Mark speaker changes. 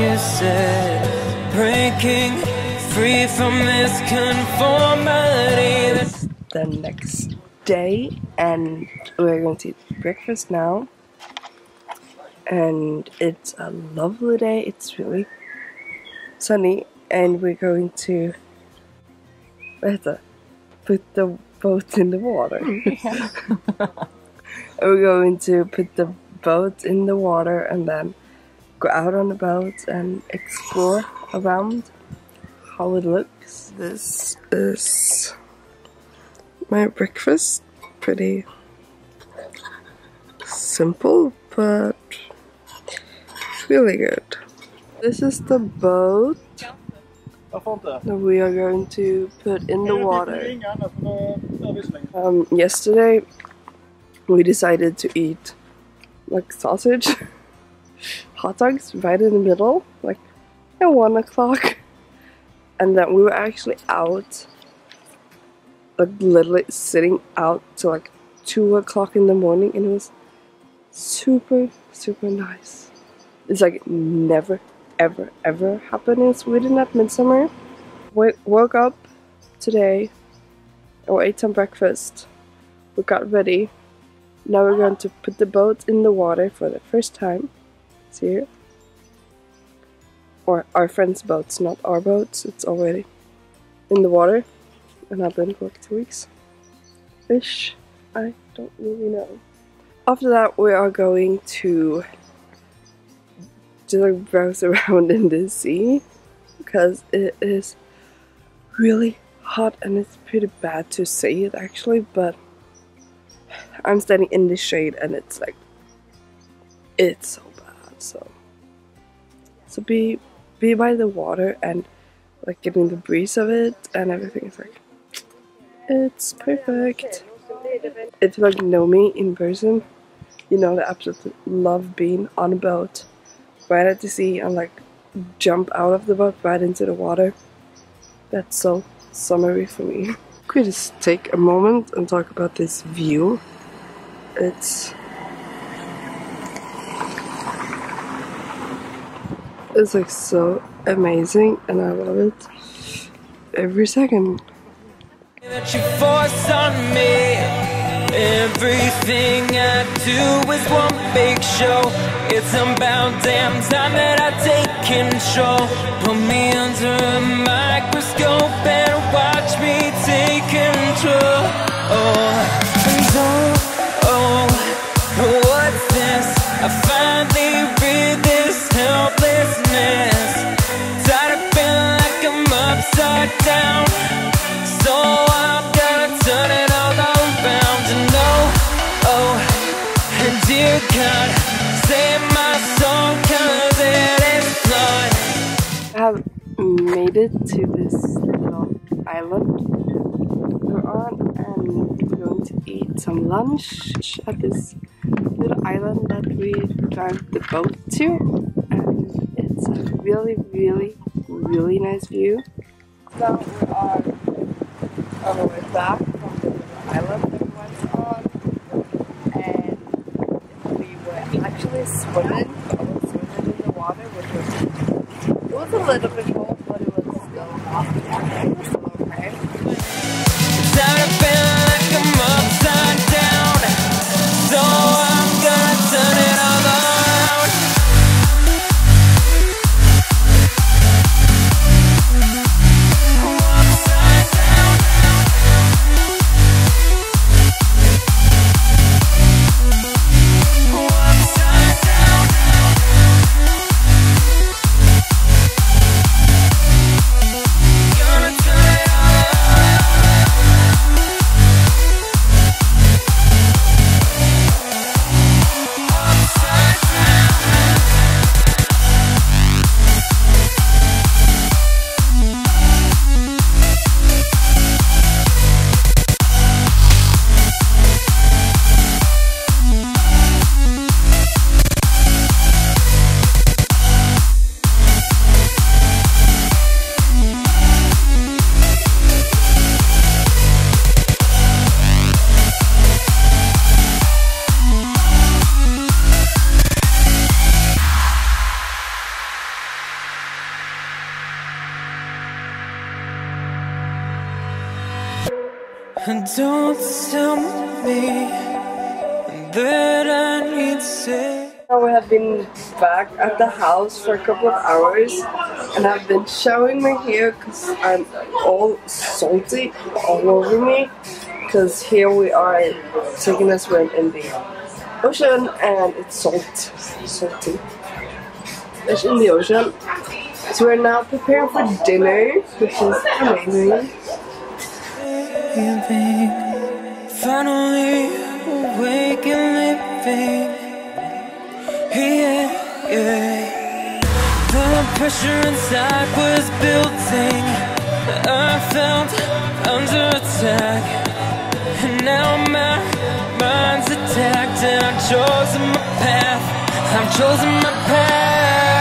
Speaker 1: wanted. Breaking free from this conformity.
Speaker 2: the next day and we're going to eat breakfast now and it's a lovely day it's really sunny and we're going to what heter det? put the boat in the water we're going to put the boat in the water and then go out on the boat and explore around how it looks this is my breakfast pretty simple but really good. This is the boat that we are going to put in the water. Um, yesterday we decided to eat like sausage, hot dogs right in the middle, like at one o'clock, and then we were actually out like literally sitting out till like two o'clock in the morning and it was super super nice. It's like never ever ever happened in sweden at midsummer. We woke up today we ate some breakfast. We got ready now we're going to put the boat in the water for the first time see here or our friend's boats not our boats it's already in the water and I've been for two weeks. Ish. I don't really know. After that, we are going to just like browse around in the sea because it is really hot and it's pretty bad to see it actually, but I'm standing in the shade and it's like it's so bad. So so be be by the water and like getting the breeze of it and everything is like it's perfect. If you like know me in person, you know that I absolutely love being on a boat right at the sea and like jump out of the boat right into the water. That's so summery for me. Could just take a moment and talk about this view? It's it's like so amazing and I love it every second.
Speaker 1: that you force on me. Everything I do is one big show. It's about damn time that I take control. Put me under a microscope and watch me take control. Oh,
Speaker 2: to this little island. We're on and we're going to eat some lunch at this little island that we drive the boat to. And it's a really really really nice view. Now we are on our way back from the little island that we went on. And we were actually swimming, swimming in the water which was it was a little bit cold,
Speaker 1: Don't tell me that I need say.
Speaker 2: We have been back at the house for a couple of hours and I've been showering my hair because I'm all salty all over me because here we are taking a swim in the ocean and it's salt, salty. It's in the ocean. So we're now preparing for dinner, which is amazing.
Speaker 1: Finally awake and living. Yeah, yeah. The pressure inside was building. I felt under attack. And now my mind's attacked. And I've chosen my path. I've chosen my path.